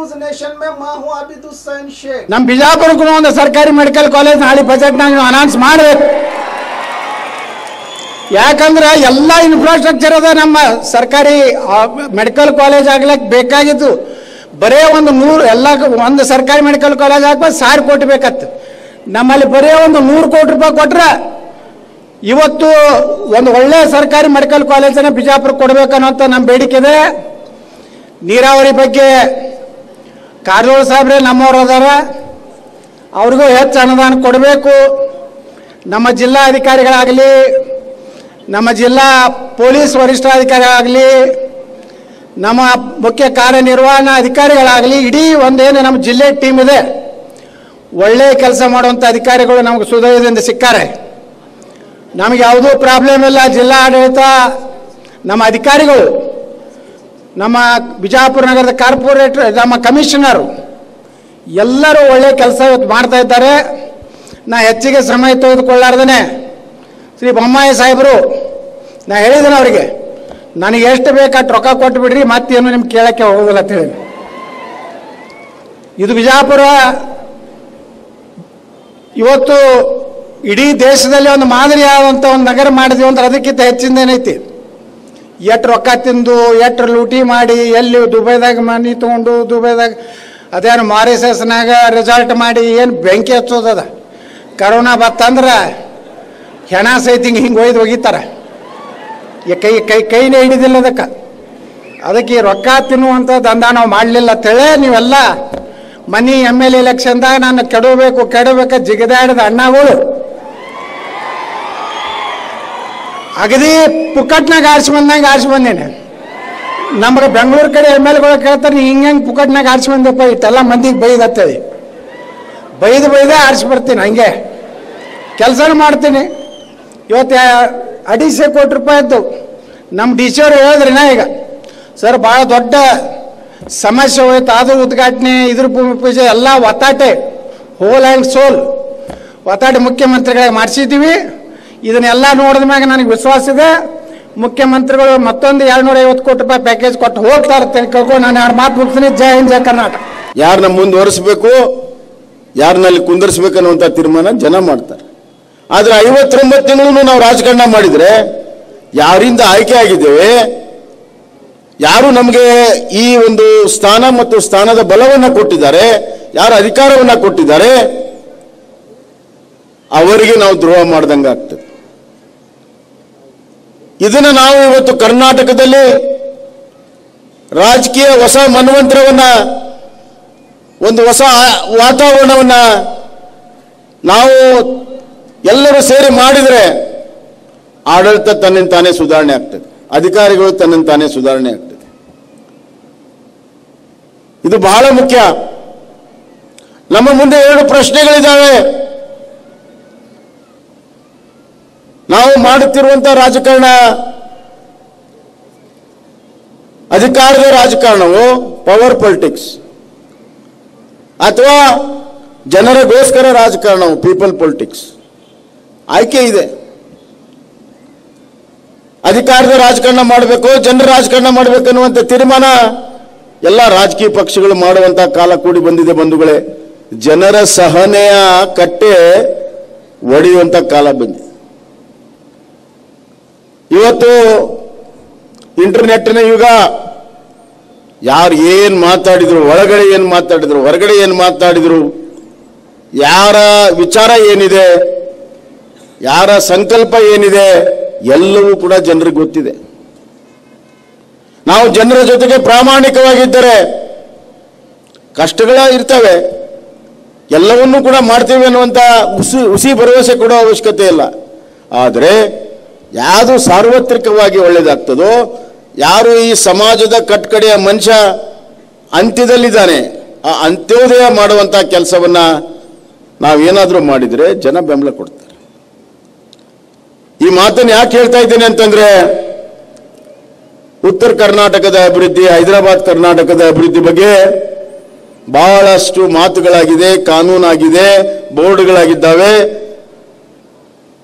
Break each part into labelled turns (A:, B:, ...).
A: News nation में मैं हूं आबिद हुसैन शेख
B: ನಮ್ಮ ಬಿಜಾಪುರಕ್ಕೂ ಒಂದು ಸರ್ಕಾರಿ ಮೆಡಿಕಲ್ ಕಾಲೇಜ್ ನಾಳೆ ಬಜೆಟ್ನಾಗ ನೀವು ಅನೌನ್ಸ್ ಮಾಡಬೇಕು ಯಾಕಂದ್ರೆ ಎಲ್ಲ ಇನ್ಫ್ರಾಸ್ಟ್ರಕ್ಚರ್ ಅದ ನಮ್ಮ ಸರ್ಕಾರಿ ಮೆಡಿಕಲ್ ಕಾಲೇಜ್ ಆಗ್ಲಕ್ಕೆ ಬೇಕಾಗಿದ್ದು ಬರೇ ಒಂದು ನೂರು ಎಲ್ಲ ಒಂದು ಸರ್ಕಾರಿ ಮೆಡಿಕಲ್ ಕಾಲೇಜ್ ಹಾಕ್ಬೇಕು ಸಾವಿರ ಕೋಟಿ ಬೇಕತ್ತು ನಮ್ಮಲ್ಲಿ ಬರೇ ಒಂದು ನೂರು ಕೋಟಿ ರೂಪಾಯಿ ಕೊಟ್ರೆ ಇವತ್ತು ಒಂದು ಒಳ್ಳೆ ಸರ್ಕಾರಿ ಮೆಡಿಕಲ್ ಕಾಲೇಜನ್ನು ಬಿಜಾಪುರ ಕೊಡಬೇಕನ್ನೋಂಥ ನಮ್ಮ ಬೇಡಿಕೆ ಇದೆ ನೀರಾವರಿ ಬಗ್ಗೆ ಕಾರಜೋಳ ಸಾಹೇಬ್ರೆ, ನಮ್ಮವ್ರು ಅದಾರ. ಅವ್ರಿಗೂ ಹೆಚ್ಚು ಅನುದಾನ ಕೊಡಬೇಕು. ನಮ್ಮ ಜಿಲ್ಲಾ ಅಧಿಕಾರಿಗಳಾಗಲಿ, ನಮ್ಮ ಜಿಲ್ಲಾ ಪೊಲೀಸ್ ವರಿಷ್ಠಾಧಿಕಾರಿಗಳಾಗಲಿ, ನಮ್ಮ ಮುಖ್ಯ ಕಾರ್ಯನಿರ್ವಹಣಾ ಅಧಿಕಾರಿಗಳಾಗಲಿ, ಇಡೀ ಒಂದೇನು ನಮ್ಮ ಜಿಲ್ಲೆ ಟೀಮ್ ಇದೆ, ಒಳ್ಳೆ ಕೆಲಸ ಮಾಡುವಂಥ ಅಧಿಕಾರಿಗಳು ನಮಗೆ ಸುದಯದಿಂದ ಸಿಕ್ಕಾರೆ. ನಮಗೆ ಯಾವುದೂ ಪ್ರಾಬ್ಲಮ್ ಇಲ್ಲ. ಜಿಲ್ಲಾ ಆಡಳಿತ, ನಮ್ಮ ಅಧಿಕಾರಿಗಳು ನಮ್ಮ ಬಿಜಾಪುರ ನಗರದ ಕಾರ್ಪೊರೇಟರ್, ನಮ್ಮ ಕಮಿಷನರು, ಎಲ್ಲರೂ ಒಳ್ಳೆ ಕೆಲಸ ಇವತ್ತು ಮಾಡ್ತಾ ಇದ್ದಾರೆ. ನಾ ಹೆಚ್ಚಿಗೆ ಶ್ರಮ ತೆಗೆದುಕೊಳ್ಳಾರ್ದೇ ಶ್ರೀ ಬೊಮ್ಮಾಯಿ ಸಾಹೇಬರು, ನಾ ಹೇಳಿದ್ದೇನೆ ಅವರಿಗೆ, ನನಗೆ ಎಷ್ಟು ಬೇಕಾಟ್ ರೊಕ್ಕ ಕೊಟ್ಟು ಬಿಡ್ರಿ ಮತ್ತೇನು ನಿಮ್ಗೆ ಕೇಳೋಕ್ಕೆ ಹೋಗೋದಿಲ್ಲ ಅಂತ ಹೇಳಿ ಇದು ಬಿಜಾಪುರ, ಇವತ್ತು ಇಡೀ ದೇಶದಲ್ಲಿ ಒಂದು ಮಾದರಿಯಾದಂಥ ಒಂದು ನಗರ ಮಾಡಿದೀವಿ ಅಂದ್ರೆ ಅದಕ್ಕಿಂತ ಹೆಚ್ಚಿಂದ ಎಷ್ಟು ರೊಕ್ಕ ತಿಂದು, ಎಷ್ಟು ಲೂಟಿ ಮಾಡಿ, ಎಲ್ಲಿ ದುಬೈದಾಗ ಮನಿ ತೊಗೊಂಡು, ದುಬೈದಾಗ ಅದೇನು ಮಾರಿಸಸ್ನಾಗ ರಿಸಲ್ಟ್ ಮಾಡಿ, ಏನು ಬೆಂಕಿ ಹಚ್ಚೋದದ ಕರೋನಾ ಬತ್ತಂದ್ರೆ ಹೆಣ ಸಹಿತ ಹಿಂಗೆ ಹಿಂಗೆ ಒಯ್ದು ಒಗಿತಾರೆ. ಈ ಕೈ ಕೈ, ಕೈನೇ ಹಿಡಿದಿಲ್ಲ ಅದಕ್ಕೆ. ಅದಕ್ಕೆ ಈ ರೊಕ್ಕ ತಿನ್ನುವಂಥ ದಂಧ ನಾವು ಮಾಡಲಿಲ್ಲ ಅಂತೇಳಿ ನೀವೆಲ್ಲ ಮನಿ ಎಂ ಎಲ್ ಎಲೆಕ್ಷನ್ದಾಗ ನಾನು ಕೆಡಬೇಕು ಕೆಡಬೇಕು ಜಿಗಿದಾಡಿದ ಅಣ್ಣಗಳು. ಅಗದಿ ಪುಕ್ಕಟ್ನಾಗ ಆರಿಸಿ ಬಂದಂಗೆ ಆರಿಸಿ ಬಂದೇನೆ. ನಮ್ಗೆ ಬೆಂಗಳೂರು ಕಡೆ ಎಂ ಎಲ್ಗಳು ಕೇಳ್ತಾರೆ, ನೀ ಹಿಂಗೆ ಹೆಂಗೆ ಪುಕ್ಕಟ್ನಾಗ ಆರಿಸಿ ಬಂದಪ್ಪ, ಇಷ್ಟೆಲ್ಲ ಮಂದಿಗೆ ಬೈದತ್ತೇಳಿ ಬೈದು ಬೈದೇ ಆರಿಸಿ ಬರ್ತೀನಿ ಹಂಗೆ. ಕೆಲಸನೂ ಮಾಡ್ತೀನಿ. ಇವತ್ತು ಅಡಿಸೆ ಕೋಟಿ ರೂಪಾಯಿ ಇತ್ತು ನಮ್ಮ ಡಿ ಸಿ ಅವರು ಹೇಳಿದ್ರಿ ನಾ ಈಗ? ಸರ್, ಭಾಳ ದೊಡ್ಡ ಸಮಸ್ಯೆ ಹೋಯ್ತು. ಅದು ಉದ್ಘಾಟನೆ, ಇದ್ರ ಭೂಮಿ ಪೂಜೆ, ಎಲ್ಲ ಒತ್ತಾಟೆ. ಹೋಲ್ ಆ್ಯಂಡ್ ಸೋಲ್ ಒತ್ತಾಟೆ ಮುಖ್ಯಮಂತ್ರಿಗಳಿಗೆ ಮಾಡಿಸಿದ್ದೀವಿ. ಇದನ್ನೆಲ್ಲ ನೋಡಿದ ಮ್ಯಾಗ ನನಗೆ ವಿಶ್ವಾಸ ಇದೆ. ಮುಖ್ಯಮಂತ್ರಿಗಳು ಮತ್ತೊಂದು ಎರಡ್ನೂರ ಐವತ್ತು ಕೋಟಿ ರೂಪಾಯಿ ಪ್ಯಾಕೇಜ್ ಕೊಟ್ಟು ಹೋಗ್ತಾರೆ ಕೇಳ್ಕೊಂಡು ನಾನು ಎರಡು ಮಾತು ಮುಗಿಸ್ತೀನಿ. ಜೈ ಹಿಂದ್, ಜೈ ಕರ್ನಾಟಕ.
C: ಯಾರನ್ನ ಮುಂದುವರಿಸಬೇಕು ಯಾರನ್ನಲ್ಲಿ ಕುಂದರ್ಸ್ಬೇಕು ಅನ್ನುವಂಥ ತೀರ್ಮಾನ ಜನ ಮಾಡ್ತಾರೆ. ಆದ್ರೆ ಐವತ್ತೊಂಬತ್ತು ತಿಂಗಳು ನಾವು ರಾಜಕಾರಣ ಮಾಡಿದರೆ ಯಾರಿಂದ ಆಯ್ಕೆ ಆಗಿದ್ದೇವೆ, ಯಾರು ನಮಗೆ ಈ ಒಂದು ಸ್ಥಾನ ಮತ್ತು ಸ್ಥಾನದ ಬಲವನ್ನ ಕೊಟ್ಟಿದ್ದಾರೆ, ಯಾರು ಅಧಿಕಾರವನ್ನ ಕೊಟ್ಟಿದ್ದಾರೆ, ಅವರಿಗೆ ನಾವು ದ್ರೋಹ ಮಾಡ್ದಂಗೆ ಆಗ್ತದೆ ಇದನ್ನ ನಾವು ಇವತ್ತು ಕರ್ನಾಟಕದಲ್ಲಿ ರಾಜಕೀಯ ಹೊಸ ಮನ್ವಂತರವನ್ನ, ಒಂದು ಹೊಸ ವಾತಾವರಣವನ್ನ ನಾವು ಎಲ್ಲರೂ ಸೇರಿ ಮಾಡಿದರೆ ಆಡಳಿತ ತನ್ನಿಂದ ತಾನೇ ಸುಧಾರಣೆ ಆಗ್ತದೆ. ಅಧಿಕಾರಿಗಳು ತನ್ನಿಂದ ತಾನೇ ಸುಧಾರಣೆ ಆಗ್ತದೆ. ಇದು ಬಹಳ ಮುಖ್ಯ. ನಮ್ಮ ಮುಂದೆ ಎರಡು ಪ್ರಶ್ನೆಗಳಿದ್ದಾವೆ. ನಾವು ಮಾಡುತ್ತಿರುವಂತ ರಾಜಕಾರಣ ಅಧಿಕಾರದ ರಾಜಕಾರಣವು ಪವರ್ ಪೊಲಿಟಿಕ್ಸ್ ಅಥವಾ ಜನರಿಗೋಸ್ಕರ ರಾಜಕಾರಣವು ಪೀಪಲ್ ಪೊಲಿಟಿಕ್ಸ್ ಆಯ್ಕೆ ಇದೆ. ಅಧಿಕಾರದ ರಾಜಕಾರಣ ಮಾಡಬೇಕು, ಜನರ ರಾಜಕಾರಣ ಮಾಡಬೇಕು ಅನ್ನುವಂಥ ತೀರ್ಮಾನ ಎಲ್ಲ ರಾಜಕೀಯ ಪಕ್ಷಗಳು ಮಾಡುವಂಥ ಕಾಲ ಕೂಡಿ ಬಂದಿದೆ ಬಂಧುಗಳೇ. ಜನರ ಸಹನೆಯ ಕಟ್ಟೆ ಒಡೆಯುವಂಥ ಕಾಲ ಬಂದಿದೆ. ಇವತ್ತು ಇಂಟರ್ನೆಟ್ನ ಯುಗ. ಯಾರು ಏನು ಮಾತಾಡಿದ್ರು, ಒಳಗಡೆ ಏನು ಮಾತಾಡಿದ್ರು, ಹೊರಗಡೆ ಏನು ಮಾತಾಡಿದ್ರು, ಯಾರ ವಿಚಾರ ಏನಿದೆ, ಯಾರ ಸಂಕಲ್ಪ ಏನಿದೆ, ಎಲ್ಲವೂ ಕೂಡ ಜನರಿಗೆ ಗೊತ್ತಿದೆ. ನಾವು ಜನರ ಜೊತೆಗೆ ಪ್ರಾಮಾಣಿಕವಾಗಿದ್ದರೆ ಕಷ್ಟಗಳ ಇರ್ತವೆ. ಎಲ್ಲವನ್ನೂ ಕೂಡ ಮಾಡ್ತೇವೆ ಅನ್ನುವಂಥ ಹುಸಿ ಹುಸಿ ಭರವಸೆ ಕೊಡೋ ಅವಶ್ಯಕತೆ ಇಲ್ಲ. ಆದರೆ ಯಾವುದು ಸಾರ್ವತ್ರಿಕವಾಗಿ ಒಳ್ಳೆಯದಾಗ್ತದೋ ಯಾರು ಈ ಸಮಾಜದ ಕಟ್ಕಡೆಯ ಮನುಷ್ಯ ಅಂತ್ಯದಲ್ಲಿದ್ದಾನೆ, ಆ ಅಂತ್ಯೋದಯ ಮಾಡುವಂಥ ಕೆಲಸವನ್ನ ನಾವೇನಾದರೂ ಮಾಡಿದರೆ ಜನ ಬೆಂಬಲ ಕೊಡ್ತಾರೆ. ಈ ಮಾತನ್ನು ಯಾಕೆ ಹೇಳ್ತಾ ಇದ್ದೇನೆ ಅಂತಂದ್ರೆ, ಉತ್ತರ ಕರ್ನಾಟಕದ ಅಭಿವೃದ್ಧಿ, ಹೈದರಾಬಾದ್ ಕರ್ನಾಟಕದ ಅಭಿವೃದ್ಧಿ ಬಗ್ಗೆ ಬಹಳಷ್ಟು ಮಾತುಗಳಾಗಿದೆ, ಕಾನೂನಾಗಿದೆ, ಬೋರ್ಡ್ಗಳಾಗಿದ್ದಾವೆ,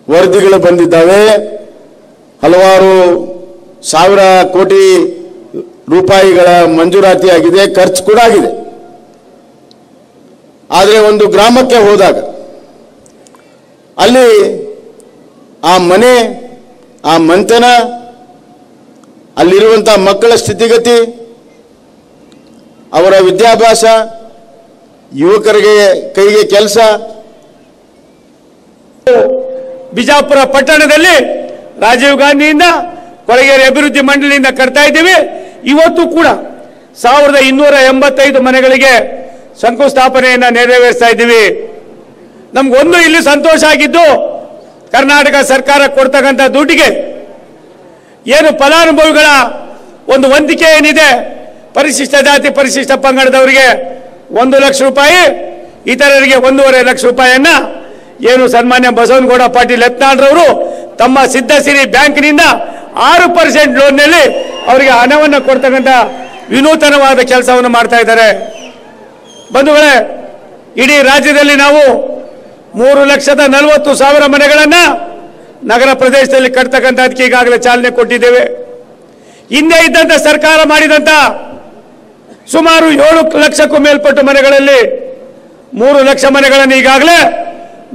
C: ವರದಿಗಳು ಬಂದಿದ್ದಾವೆ. ಹಲವಾರು ಸಾವಿರ ಕೋಟಿ ರೂಪಾಯಿಗಳ ಮಂಜೂರಾತಿ ಆಗಿದೆ, ಖರ್ಚು ಕೂಡ ಆಗಿದೆ. ಆದರೆ ಒಂದು ಗ್ರಾಮಕ್ಕೆ ಹೋದಾಗ, ಅಲ್ಲಿ ಆ ಮನೆ, ಆ ಮಂತನ ಅಲ್ಲಿರುವಂಥ ಮಕ್ಕಳ ಸ್ಥಿತಿಗತಿ, ಅವರ ವಿದ್ಯಾಭ್ಯಾಸ, ಯುವಕರಿಗೆ ಕೈಗೆ ಕೆಲಸ.
D: ಬಿಜಾಪುರ ಪಟ್ಟಣದಲ್ಲಿ ರಾಜೀವ್ ಗಾಂಧಿಯಿಂದ ಕೊಳಗೇರಿ ಅಭಿವೃದ್ಧಿ ಮಂಡಳಿಯಿಂದ ಕಟ್ತಾ ಇದ್ದೀವಿ. ಇವತ್ತು ಕೂಡ ಸಾವಿರದ ಇನ್ನೂರ ಎಂಬತ್ತೈದು ಮನೆಗಳಿಗೆ ಶಂಕುಸ್ಥಾಪನೆಯನ್ನ ನೆರವೇರಿಸ್ತಾ ಇದ್ದೀವಿ. ನಮ್ಗೊಂದು ಇಲ್ಲಿ ಸಂತೋಷ ಆಗಿದ್ದು ಕರ್ನಾಟಕ ಸರ್ಕಾರ ಕೊಡ್ತಕ್ಕಂಥ ದುಡ್ಡಿಗೆ ಏನು ಫಲಾನುಭವಿಗಳ ಒಂದು ವಂತಿಕೆ ಏನಿದೆ, ಪರಿಶಿಷ್ಟ ಜಾತಿ, ಪರಿಶಿಷ್ಟ ಪಂಗಡದವರಿಗೆ ಒಂದು ಲಕ್ಷ ರೂಪಾಯಿ, ಇತರರಿಗೆ ಒಂದೂವರೆ ಲಕ್ಷ ರೂಪಾಯಿಯನ್ನ ಏನು ಸನ್ಮಾನ್ಯ ಬಸವನಗೌಡ ಪಾಟೀಲ್ ಯತ್ನಾಳ್ರವರು ತಮ್ಮ ಸಿದ್ಧಸಿರಿ ಬ್ಯಾಂಕ್ನಿಂದ ಆರು ಪರ್ಸೆಂಟ್ ಲೋನ್ನಲ್ಲಿ ಅವರಿಗೆ ಹಣವನ್ನು ಕೊಡ್ತಕ್ಕಂಥ ವಿನೂತನವಾದ ಕೆಲಸವನ್ನು ಮಾಡ್ತಾ ಇದ್ದಾರೆ. ಬಂಧುಗಳೇ, ಇಡೀ ರಾಜ್ಯದಲ್ಲಿ ನಾವು ಮೂರು ಲಕ್ಷದ ನಲವತ್ತು ಸಾವಿರ ಮನೆಗಳನ್ನು ನಗರ ಪ್ರದೇಶದಲ್ಲಿ ಕಟ್ತಕ್ಕಂಥದಕ್ಕೆ ಈಗಾಗಲೇ ಚಾಲನೆ ಕೊಟ್ಟಿದ್ದೇವೆ. ಹಿಂದೆ ಇದ್ದಂತ ಸರ್ಕಾರ ಮಾಡಿದಂತ ಸುಮಾರು ಏಳು ಲಕ್ಷಕ್ಕೂ ಮೇಲ್ಪಟ್ಟ ಮನೆಗಳಲ್ಲಿ ಮೂರು ಲಕ್ಷ ಮನೆಗಳನ್ನು ಈಗಾಗಲೇ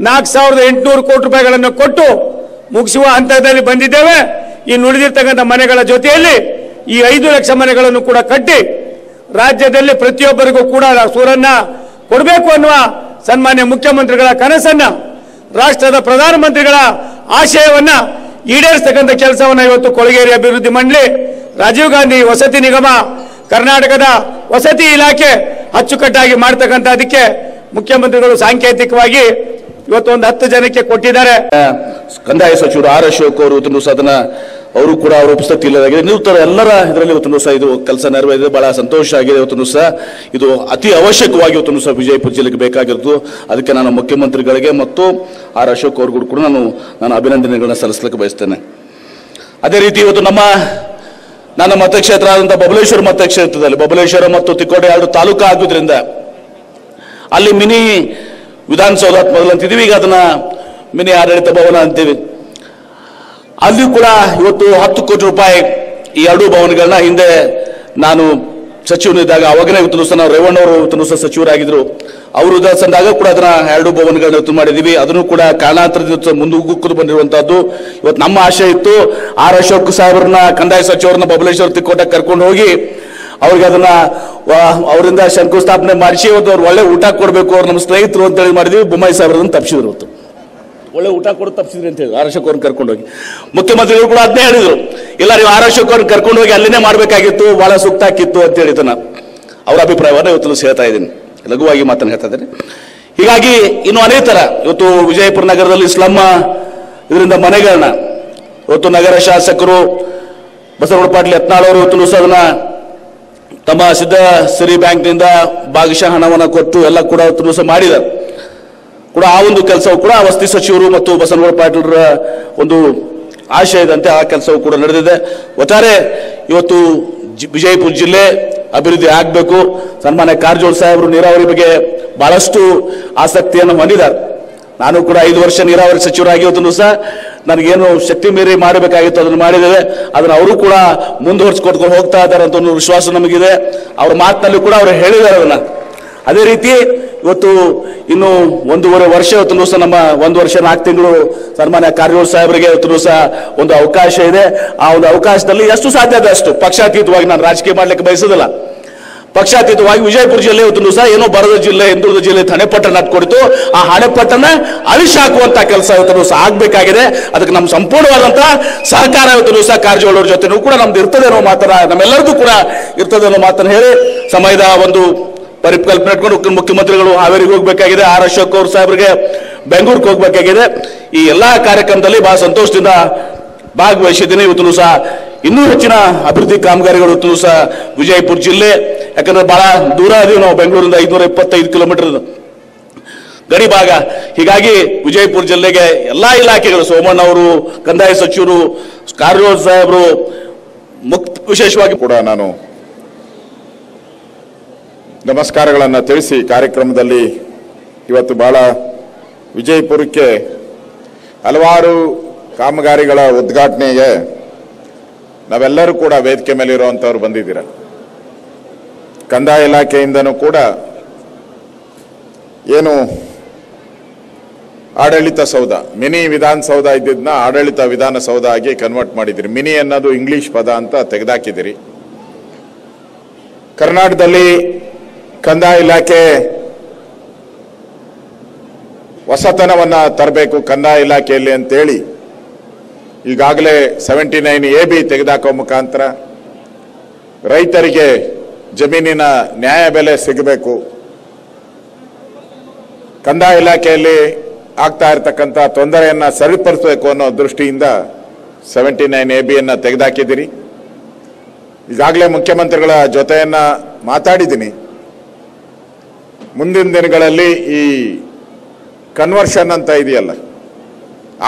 D: ನಾಲ್ಕು ಸಾವಿರದ ಎಂಟುನೂರು ಕೋಟಿ ರೂಪಾಯಿಗಳನ್ನು ಕೊಟ್ಟು ಮುಗಿಸುವ ಹಂತದಲ್ಲಿ ಬಂದಿದ್ದೇವೆ. ಈ ಉಳಿದಿರ್ತಕ್ಕಂಥ ಮನೆಗಳ ಜೊತೆಯಲ್ಲಿ ಈ ಐದು ಲಕ್ಷ ಮನೆಗಳನ್ನು ಕೂಡ ಕಟ್ಟಿ ರಾಜ್ಯದಲ್ಲಿ ಪ್ರತಿಯೊಬ್ಬರಿಗೂ ಕೂಡ ಸೂರನ್ನ ಕೊಡಬೇಕು ಅನ್ನುವ ಸನ್ಮಾನ್ಯ ಮುಖ್ಯಮಂತ್ರಿಗಳ ಕನಸನ್ನ, ರಾಷ್ಟ್ರದ ಪ್ರಧಾನಮಂತ್ರಿಗಳ ಆಶಯವನ್ನ ಈಡೇರಿಸತಕ್ಕಂಥ ಕೆಲಸವನ್ನ ಇವತ್ತು ಕೊಳಗೇರಿ ಅಭಿವೃದ್ಧಿ ಮಂಡಳಿ, ರಾಜೀವ್ ಗಾಂಧಿ ವಸತಿ ನಿಗಮ, ಕರ್ನಾಟಕದ ವಸತಿ ಇಲಾಖೆ ಅಚ್ಚುಕಟ್ಟಾಗಿ ಮಾಡ್ತಕ್ಕಂಥ ಅದಕ್ಕೆ ಮುಖ್ಯಮಂತ್ರಿಗಳು ಸಾಂಕೇತಿಕವಾಗಿ ಇವತ್ತು ಒಂದು ಹತ್ತು ಜನಕ್ಕೆ ಕೊಟ್ಟಿದ್ದಾರೆ.
E: ಕಂದಾಯ ಸಚಿವರು ಆರ್ ಅಶೋಕ್ ಅವರು ಇವತ್ತು ಸದನ ಅವರು ಕೂಡ ಅವರ ಉಪಸ್ಥಿತಿ ಇಲ್ಲದಾಗಿದೆ ನೀವು ತರ ಎಲ್ಲರ ಇದರಲ್ಲಿ ಇವತ್ತು ಸಹ ಇದು ಕೆಲಸ ನೆರವೇರಿದೆ. ಬಹಳ ಸಂತೋಷ ಆಗಿದೆ ಇವತ್ತು ಸಹ. ಇದು ಅತಿ ಅವಶ್ಯಕವಾಗಿ ಇವತ್ತು ಸಹ ವಿಜಯಪುರ ಜಿಲ್ಲೆಗೆ ಬೇಕಾಗಿರೋದು ಅದಕ್ಕೆ ನಾನು ಮುಖ್ಯಮಂತ್ರಿಗಳಿಗೆ ಮತ್ತು ಆರ್ ಅಶೋಕ್ ಅವ್ರಿಗೂ ಕೂಡ ನಾನು ನಾನು ಅಭಿನಂದನೆಗಳನ್ನ ಸಲ್ಲಿಸಲಿಕ್ಕೆ ಬಯಸ್ತೇನೆ. ಅದೇ ರೀತಿ ಇವತ್ತು ನಮ್ಮ, ನನ್ನ ಮತಕ್ಷೇತ್ರ ಆದಂಥ ಬಬಲೇಶ್ವರ ಮತಕ್ಷೇತ್ರದಲ್ಲಿ, ಬಬಲೇಶ್ವರ ಮತ್ತು ತಿಕೋಟೆ ಎರಡು ತಾಲೂಕು ಆಗೋದ್ರಿಂದ ಅಲ್ಲಿ ಮಿನಿ ವಿಧಾನಸೌಧ ಮೊದಲು ಅಂತಿದ್ದೀವಿ, ಈಗ ಅದನ್ನ ಮಿನಿ ಆಡಳಿತ ಭವನ ಅಂತೀವಿ. ಅಲ್ಲಿ ಕೂಡ ಇವತ್ತು ಹತ್ತು ಕೋಟಿ ರೂಪಾಯಿ ಈ ಎರಡೂ ಭವನಗಳನ್ನ ಹಿಂದೆ ನಾನು ಸಚಿವನಿದ್ದಾಗ ಅವಾಗನೇ ಇವತ್ತು ದಿವಸ ನಾವು ರೇವಣ್ಣವರು ಇವತ್ತು ದಿವಸ ಸಚಿವರಾಗಿದ್ರು. ಅವರು ಸಂದಾಗ ಕೂಡ ಅದನ್ನ ಎರಡು ಭವನಗಳನ್ನ ಇವತ್ತು ಮಾಡಿದೀವಿ ಅದನ್ನು ಕೂಡ ಕಾರಣಾಂತರದಿಂದ ಮುಂದೂಗುಕ್ಕು ಬಂದಿರುವಂತಹದ್ದು. ಇವತ್ತು ನಮ್ಮ ಆಶೆ ಇತ್ತು, ಆರ್ ಅಶೋಕ್ ಸಾಹೇಬ್ರನ್ನ, ಕಂದಾಯ ಸಚಿವರನ್ನ ಬಬಲೇಶ್ವರ ತಿಕ್ಕೋಟ ಕರ್ಕೊಂಡು ಹೋಗಿ, ಅವ್ರಿಗೆ ಅದನ್ನ ಅವರಿಂದ ಶಂಕುಸ್ಥಾಪನೆ ಮಾಡಿಸಿ ಇವತ್ತು ಅವ್ರು ಒಳ್ಳೆ ಊಟ ಕೊಡಬೇಕು, ಅವ್ರು ನಮ್ಮ ಸ್ನೇಹಿತರು ಅಂತೇಳಿ ಮಾಡಿದ್ವಿ, ಬೊಮ್ಮಾಯಿ ಸಾಹೇಬ್ರನ್ನ ತಪ್ಪಿಸಿದ್ರು ಇವತ್ತು. ಒಳ್ಳೆ ಊಟ ಕೊಡೋದು ತಪ್ಪಿಸಿದ್ರಿ ಅಂತ ಹೇಳಿ ಆರಶೋಕ್ ಅವ್ರನ್ನ ಕರ್ಕೊಂಡು ಹೋಗಿ ಮುಖ್ಯಮಂತ್ರಿಗಳು ಕೂಡ ಅದನ್ನೇ ಹೇಳಿದ್ರು, ಇಲ್ಲ ನೀವು ಆರಶೋಕ್ ಅವ್ರನ್ನ ಕರ್ಕೊಂಡು ಹೋಗಿ ಅಲ್ಲಿನೇ ಮಾಡಬೇಕಾಗಿತ್ತು, ಬಹಳ ಸೂಕ್ತ ಆಗಿತ್ತು ಅಂತ ಹೇಳಿದನ ಅವರ ಅಭಿಪ್ರಾಯವನ್ನು ಇವತ್ತು ಹೇಳ್ತಾ ಇದ್ದೀನಿ. ಲಘುವಾಗಿ ಮಾತನ್ನು ಹೇಳ್ತಾ ಇದ್ದೀನಿ. ಹೀಗಾಗಿ ಇನ್ನು ಅನೇಕ ತರ ಇವತ್ತು ವಿಜಯಪುರ ನಗರದಲ್ಲಿ ಸ್ಲಮ್ಮ, ಇದರಿಂದ ಮನೆಗಳನ್ನ, ಇವತ್ತು ನಗರ ಶಾಸಕರು ಬಸವಗೌಡ ಪಾಟೀಲ್ ಯತ್ನಾಳ್ ಅವರು ಇವತ್ತು ಅದನ್ನ ತಮ್ಮ ಸಿದ್ಧ ಸಿರಿ ಬ್ಯಾಂಕ್ನಿಂದ ಭಾಗಶಃ ಹಣವನ್ನು ಕೊಟ್ಟು ಎಲ್ಲ ಕೂಡ ತುಂಬ ಮಾಡಿದ್ದಾರೆ ಕೂಡ ಆ ಒಂದು ಕೆಲಸವು ಕೂಡ ವಸತಿ ಸಚಿವರು ಮತ್ತು ಬಸವನಗೌಡ ಪಾಟೀಲರ ಒಂದು ಆಶಯದಂತೆ ಆ ಕೆಲಸವು ಕೂಡ ನಡೆದಿದೆ. ಒಟ್ಟಾರೆ ಇವತ್ತು ವಿಜಯಪುರ ಜಿಲ್ಲೆ ಅಭಿವೃದ್ಧಿ ಆಗಬೇಕು. ಸನ್ಮಾನ್ಯ ಕಾರಜೋಳ ಸಾಹೇಬರು ನೀರಾವರಿ ಬಗ್ಗೆ ಬಹಳಷ್ಟು ಆಸಕ್ತಿಯನ್ನು ಹೊಂದಿದ್ದಾರೆ. ನಾನು ಕೂಡ ಐದು ವರ್ಷ ನೀರಾವರಿ ಸಚಿವರಾಗಿ ಇವತ್ತು ಸಹ ನನಗೇನು ಶಕ್ತಿ ಮೀರಿ ಮಾಡಬೇಕಾಗಿತ್ತು, ಅದನ್ನು ಮಾಡಿದ್ದೇವೆ. ಅದನ್ನು ಅವರು ಕೂಡ ಮುಂದುವರಿಸಿಕೊಟ್ಕೊಂಡು ಹೋಗ್ತಾ ಇದ್ದಾರೆ ಅಂತ ಒಂದು ವಿಶ್ವಾಸ ನಮಗಿದೆ. ಅವ್ರ ಮಾತಿನಲ್ಲಿ ಕೂಡ ಅವರು ಹೇಳಿದ್ದಾರೆ ಅದನ್ನ. ಅದೇ ರೀತಿ ಇವತ್ತು ಇನ್ನು ಒಂದೂವರೆ ವರ್ಷ, ಇವತ್ತು ಸಹ ನಮ್ಮ ಒಂದು ವರ್ಷ, ನಾಲ್ಕು ತಿಂಗಳು ಸನ್ಮಾನ್ಯ ಕಾರ್ಯೋಳ ಸಾಹೇಬರಿಗೆ ಇವತ್ತು ಸಹ ಒಂದು ಅವಕಾಶ ಇದೆ. ಆ ಒಂದು ಅವಕಾಶದಲ್ಲಿ ಎಷ್ಟು ಸಾಧ್ಯ ಇದೆ ಅಷ್ಟು ಪಕ್ಷಾತೀತವಾಗಿ ನಾನು ರಾಜಕೀಯ ಮಾಡ್ಲಿಕ್ಕೆ ಬಯಸೋದಿಲ್ಲ ಪಕ್ಷಾತೀತವಾಗಿ ವಿಜಯಪುರ ಜಿಲ್ಲೆ ಇವತ್ತು ಸಹ ಏನೋ ಬರದ ಜಿಲ್ಲೆ, ಹಿಂದುಳಿದ ಜಿಲ್ಲೆ ಹಣೆಪಟ್ಟಣ ಕೊಡಿತು ಆ ಹಣೆಪಟ್ಟಣ ಅಳಿಸಿ ಹಾಕುವಂತ ಕೆಲಸ ಇವತ್ತು ಸಹ ಆಗ್ಬೇಕಾಗಿದೆ. ಅದಕ್ಕೆ ನಮ್ಮ ಸಂಪೂರ್ಣವಾದಂತಹ ಸಹಕಾರ ಇವತ್ತು ಸಹ ಕಾರಜೋಳವ್ರ ಜೊತೆನೂ ಕೂಡ ನಮ್ದು ಇರ್ತದೆ ಅನ್ನೋ ಮಾತನ್ನ ನಮ್ಮೆಲ್ಲರಿಗೂ ಕೂಡ ಇರ್ತದೆ ಅನ್ನೋ ಮಾತನ್ನ ಹೇಳಿ ಸಮಯದ ಒಂದು ಪರಿಕಲ್ಪನೆ ಇಟ್ಕೊಂಡು ಮುಖ್ಯಮಂತ್ರಿಗಳು ಹಾವೇರಿಗೆ ಹೋಗ್ಬೇಕಾಗಿದೆ. ಆರ್ ಅಶೋಕ್ ಅವ್ರ ಸಾಹೇಬ್ರಿಗೆ ಬೆಂಗಳೂರಿಗೆ ಹೋಗ್ಬೇಕಾಗಿದೆ. ಈ ಎಲ್ಲಾ ಕಾರ್ಯಕ್ರಮದಲ್ಲಿ ಬಹಳ ಸಂತೋಷದಿಂದ ಭಾಗವಹಿಸಿದ್ದೀನಿ. ಇವತ್ತು ಸಹ ಇನ್ನೂ ಹೆಚ್ಚಿನ ಅಭಿವೃದ್ಧಿ ಕಾಮಗಾರಿಗಳು ಇವತ್ತು ಸಹ ವಿಜಯಪುರ ಜಿಲ್ಲೆ ಯಾಕಂದ್ರೆ ಬಹಳ ದೂರ ಅದೀವಿ ನಾವು ಬೆಂಗಳೂರಿಂದ ಐದುನೂರ ಇಪ್ಪತ್ತೈದು ಕಿಲೋಮೀಟರ್ ಗಡಿ ಭಾಗ. ಹೀಗಾಗಿ ವಿಜಯಪುರ ಜಿಲ್ಲೆಗೆ ಎಲ್ಲಾ ಇಲಾಖೆಗಳು, ಸೋಮಣ್ಣ ಅವರು, ಕಂದಾಯ ಸಚಿವರು ಕಾರಜೋಳ ಸಾಹೇಬರು, ಮುಕ್ತ ವಿಶೇಷವಾಗಿ
F: ಕೂಡ ನಾನು ನಮಸ್ಕಾರಗಳನ್ನು ತಿಳಿಸಿ ಕಾರ್ಯಕ್ರಮದಲ್ಲಿ ಇವತ್ತು ಬಹಳ ವಿಜಯಪುರಕ್ಕೆ ಹಲವಾರು ಕಾಮಗಾರಿಗಳ ಉದ್ಘಾಟನೆಗೆ ನಾವೆಲ್ಲರೂ ಕೂಡ ವೇದಿಕೆ ಮೇಲೆ ಇರುವಂಥವ್ರು ಬಂದಿದ್ದೀರ? ಕಂದಾಯ ಇಲಾಖೆಯಿಂದನೂ ಕೂಡ ಏನು ಆಡಳಿತ ಸೌಧ, ಮಿನಿ ವಿಧಾನಸೌಧ ಇದ್ದಿದ್ದನ್ನ ಆಡಳಿತ ವಿಧಾನಸೌಧ ಆಗಿ ಕನ್ವರ್ಟ್ ಮಾಡಿದಿರಿ ಮಿನಿ ಅನ್ನೋದು ಇಂಗ್ಲಿಷ್ ಪದ ಅಂತ ತೆಗೆದಾಕಿದಿರಿ ಕರ್ನಾಟಕದಲ್ಲಿ ಕಂದಾಯ ಇಲಾಖೆ ಹೊಸತನವನ್ನು ತರಬೇಕು, ಕಂದಾಯ ಇಲಾಖೆಯಲ್ಲಿ ಅಂತೇಳಿ ಈಗಾಗಲೇ ಸೆವೆಂಟಿ ನೈನ್ ಎ ಬಿ ತೆಗೆದಾಕೋ ಮುಖಾಂತರ ರೈತರಿಗೆ ಜಮೀನಿನ ನ್ಯಾಯ ಬೆಲೆ ಸಿಗಬೇಕು. ಕಂದಾಯ ಇಲಾಖೆಯಲ್ಲಿ ಆಗ್ತಾ ಇರತಕ್ಕಂಥ ತೊಂದರೆಯನ್ನು ಸರಿಪಡಿಸಬೇಕು ಅನ್ನೋ ದೃಷ್ಟಿಯಿಂದ ಸೆವೆಂಟಿ ನೈನ್ ಎ ಬಿಯನ್ನು ತೆಗೆದಾಕಿದ್ದೀರಿ. ಈಗಾಗಲೇ ಮುಖ್ಯಮಂತ್ರಿಗಳ ಜೊತೆಯನ್ನು ಮಾತಾಡಿದ್ದೀನಿ. ಮುಂದಿನ ದಿನಗಳಲ್ಲಿ ಈ ಕನ್ವರ್ಷನ್ ಅಂತ ಇದೆಯಲ್ಲ,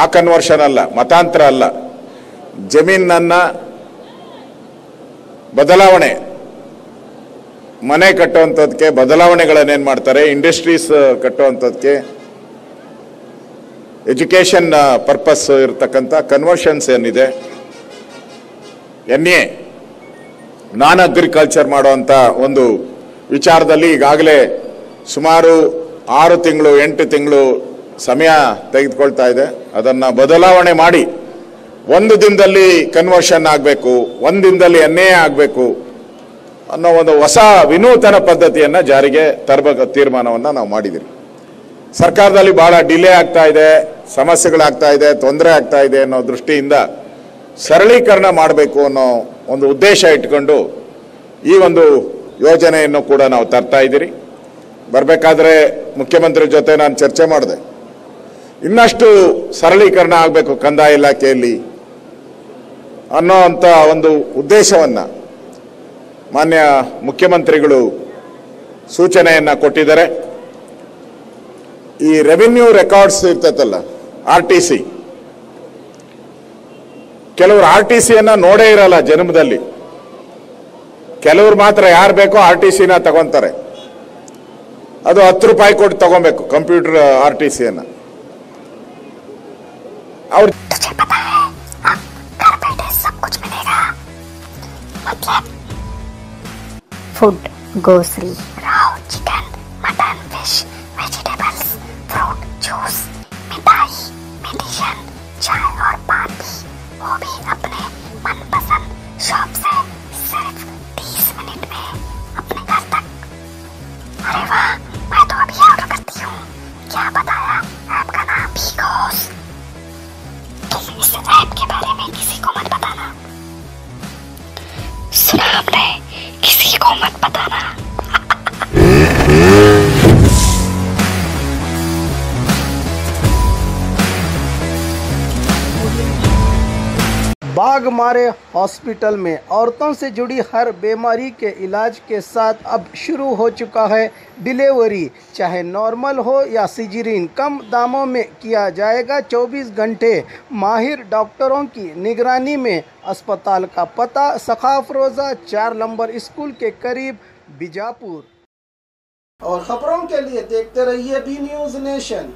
F: ಆ ಕನ್ವರ್ಷನ್ ಅಲ್ಲ, ಮತಾಂತರ ಅಲ್ಲ. ಜಮೀನನ್ನ ಬದಲಾವಣೆ ಮನೆ ಕಟ್ಟುವಂಥದ್ದಕ್ಕೆ ಬದಲಾವಣೆಗಳನ್ನೇನು ಮಾಡ್ತಾರೆ? ಇಂಡಸ್ಟ್ರೀಸ್ ಕಟ್ಟುವಂಥದ್ದಕ್ಕೆ ಎಜುಕೇಷನ್ ಪರ್ಪಸ್ ಇರತಕ್ಕಂಥ ಕನ್ವರ್ಷನ್ಸ್ ಏನಿದೆ? ಎನ್ ಎ ನಾನ್ ಅಗ್ರಿಕಲ್ಚರ್ ಮಾಡುವಂಥ ಒಂದು ವಿಚಾರದಲ್ಲಿ ಈಗಾಗಲೇ ಸುಮಾರು ಆರು ತಿಂಗಳು, ಎಂಟು ತಿಂಗಳು ಸಮಯ ತೆಗೆದುಕೊಳ್ತಾ ಇದೆ. ಅದನ್ನು ಬದಲಾವಣೆ ಮಾಡಿ ಒಂದು ದಿನದಲ್ಲಿ ಕನ್ವರ್ಷನ್ ಆಗಬೇಕು, ಒಂದು ದಿನದಲ್ಲಿ ಎನ್ ಎ ಆಗಬೇಕು ಅನ್ನೋ ಒಂದು ಹೊಸ ವಿನೂತನ ಪದ್ಧತಿಯನ್ನು ಜಾರಿಗೆ ತರಬೇಕು, ತೀರ್ಮಾನವನ್ನು ನಾವು ಮಾಡಿದ್ದೀವಿ ಸರ್ಕಾರದಲ್ಲಿ ಬಹಳ ಡಿಲೇ ಆಗ್ತಾ ಇದೆ, ಸಮಸ್ಯೆಗಳಾಗ್ತಾ ಇದೆ, ತೊಂದರೆ ಆಗ್ತಾ ಇದೆ ಅನ್ನೋ ದೃಷ್ಟಿಯಿಂದ ಸರಳೀಕರಣ ಮಾಡಬೇಕು ಅನ್ನೋ ಒಂದು ಉದ್ದೇಶ ಇಟ್ಕೊಂಡು ಈ ಒಂದು ಯೋಜನೆಯನ್ನು ಕೂಡ ನಾವು ತರ್ತಾ ಇದ್ದೀರಿ. ಬರಬೇಕಾದ್ರೆ ಮುಖ್ಯಮಂತ್ರಿ ಜೊತೆ ನಾನು ಚರ್ಚೆ ಮಾಡಿದೆ. ಇನ್ನಷ್ಟು ಸರಳೀಕರಣ ಆಗಬೇಕು ಕಂದಾಯ ಇಲಾಖೆಯಲ್ಲಿ ಅನ್ನೋ ಅಂಥ ಒಂದು ಉದ್ದೇಶವನ್ನು ಮಾನ್ಯ ಮುಖ್ಯಮಂತ್ರಿಗಳು ಸೂಚನೆಯನ್ನ ಕೊಟ್ಟಿದ್ದಾರೆ. ಈ ರೆವಿನ್ಯೂ ರೆಕಾರ್ಡ್ಸ್ ಇರ್ತೈತಲ್ಲ ಆರ್ ಟಿ ಸಿ ಕೆಲವರು ಆರ್ ಟಿ ಸಿಯನ್ನ ನೋಡೇ ಇರಲ್ಲ ಜನ್ಮದಲ್ಲಿ. ಕೆಲವರು ಮಾತ್ರ ಯಾರು ಬೇಕೋ ಆರ್ ಟಿ ಸಿನ ತಗೊಂತಾರೆ. ಅದು ಹತ್ತು ರೂಪಾಯಿ ಕೊಟ್ಟು ತಗೊಬೇಕು ಕಂಪ್ಯೂಟರ್ ಆರ್ ಟಿ ಸಿಯನ್ನ ಅವ್ರು
G: Gosling.
A: बाघ मारे हॉस्पिटल में। औरतों से जुड़ी हर बीमारी के इलाज के साथ अब शुरू हो चुका है डिलीवरी। चाहे नॉर्मल हो या सिजरीन, कम दामों में किया जाएगा 24 घंटे। माहिर डॉक्टरों की निगरानी में अस्पताल का पता, सखाफ रोज़ा, चार नंबर स्कूल के करीब बीजापुर। और खबरों के लिए देखते रहिए बी न्यूज़ नेशन।